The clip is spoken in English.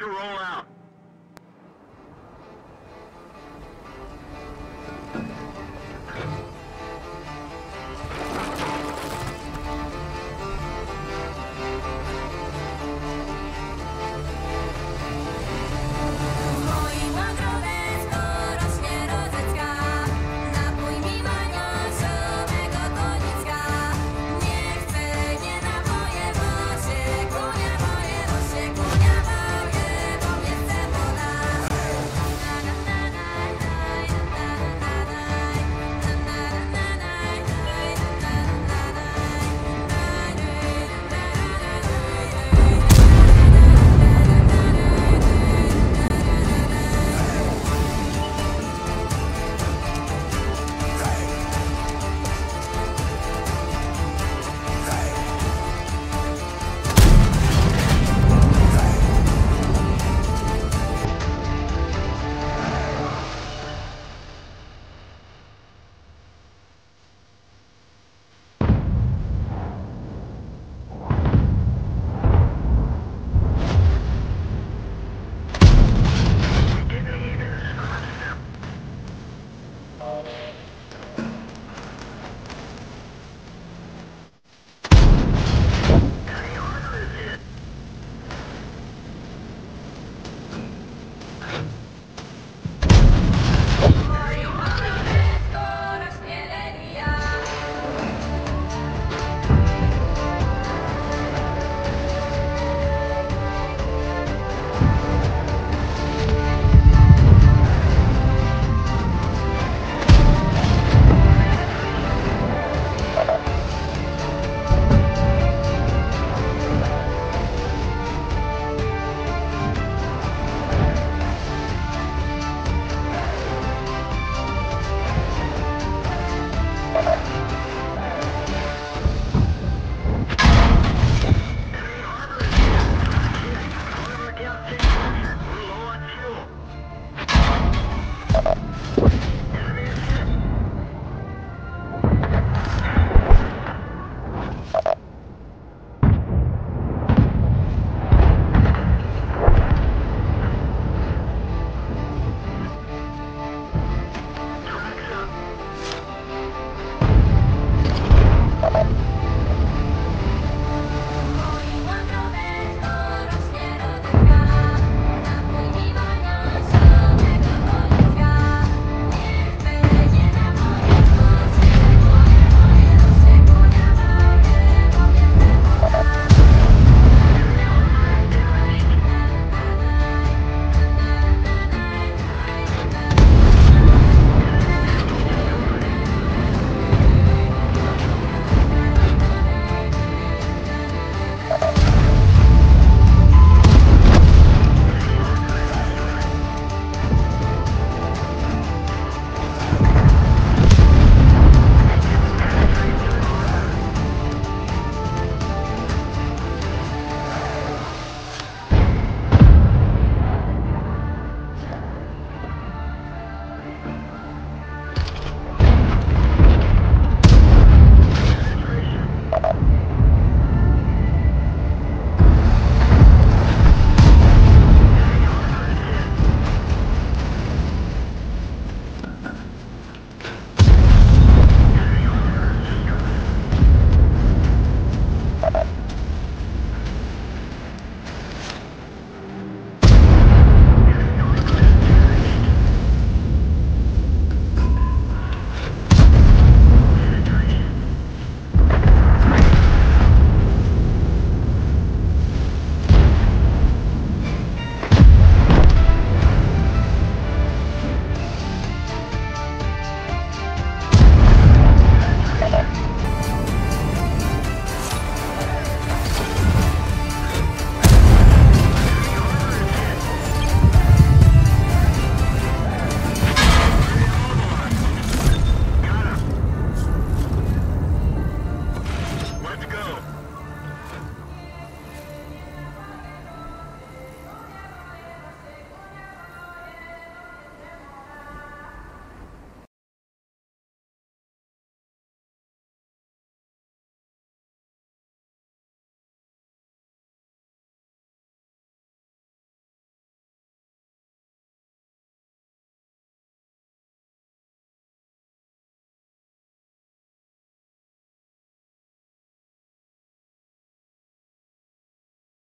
to roll out.